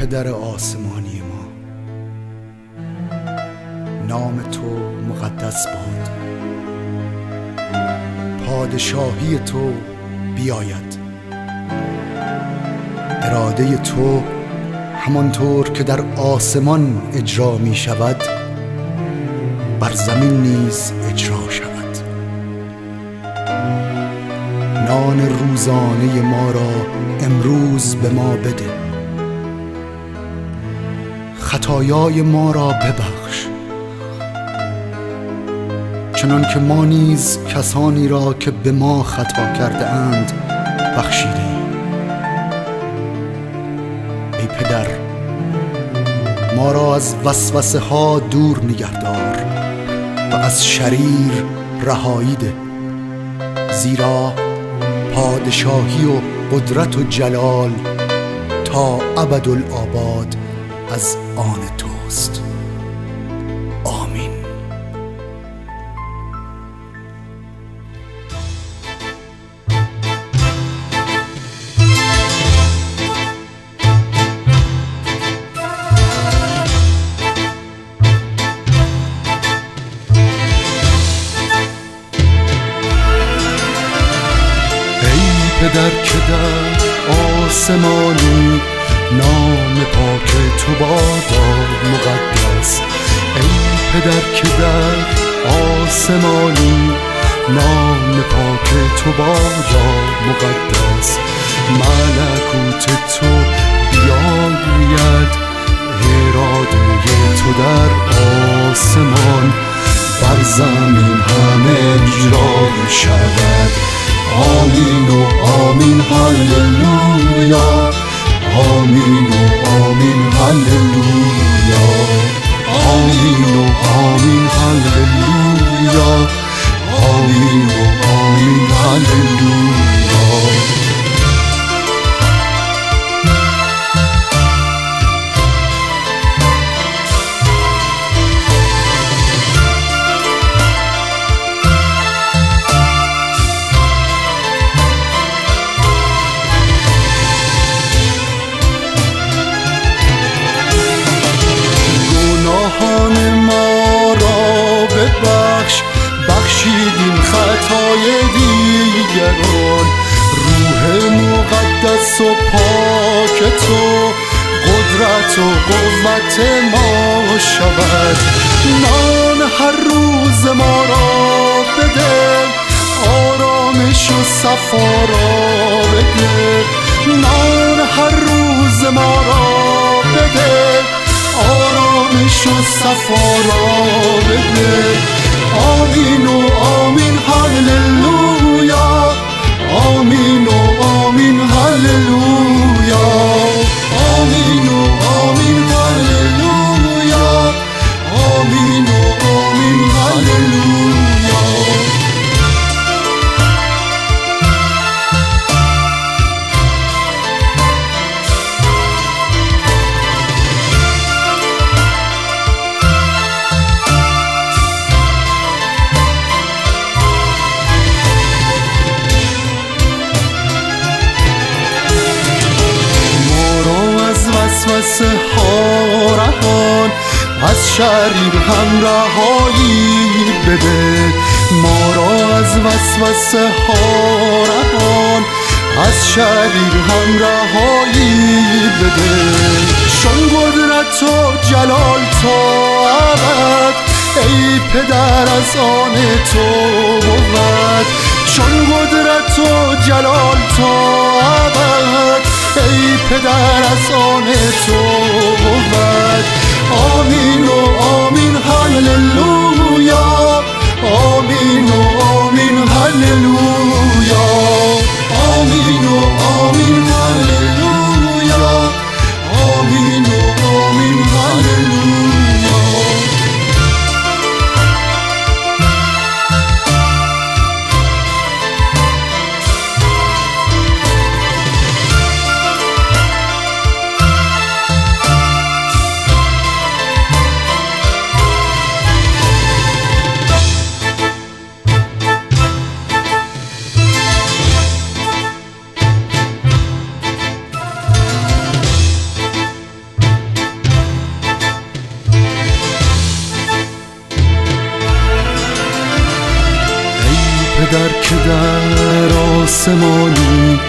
پدر آسمانی ما. نام تو مقدس باد. پادشاهی تو بیاید. اراده تو همانطور که در آسمان اجرا می شود بر زمین نیز اجرا شود. نان روزانه ما را امروز به ما بده. خطایای ما را ببخش. چنان که ما نیز کسانی را که به ما خطا کرده اند بخشیده ای پدر ما را از وسوسه ها دور نگهدار و از شریر رهایی ده. زیرا پادشاهی و قدرت و جلال تا ابدالآباد از آن توست. آمین. ای پدر که در آسمانی نام پاک تو بادا مقدس. ای پدر که در آسمانی نام پاک تو بادا مقدس. ملکوت تو بیاید اراده تو در آسمان. بر زمین هم اجرا شود. آمین و آمین هللویا بخشیدیم خطای دیگران. روح مقدس و پاک تو قدرت و قوت ما شود. نان هر روز ما را بده آرامش و صفا را بده. نان هر روز ما را بده آرامش و صفا را بده. آمین و آمین هللویا. از شریر هم رهایی بده. ما را از وسوسه ها رهان. از شریر هم رهایی بده. چون قدرت و جلال تا ابد ای پدر از آن تو بود. چون قدرت و جلال تا ابد ای پدر از آن تو آمین آسمانی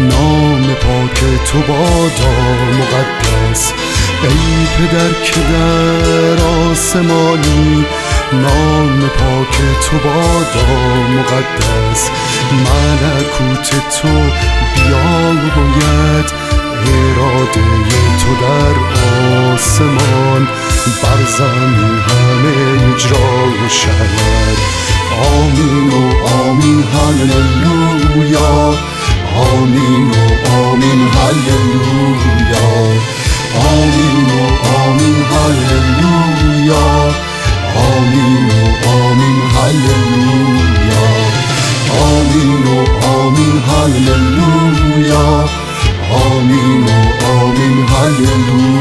نام پاک تو بادا مقدس. ای پدر که در آسمانی نام پاک تو بادا مقدس. ملکوت تو بیا باید. اراده تو در آسمان. بر زمین همه اجرا شود آمین و آمین هللویا آمین و آمین هللویا آمین و آمین هللویا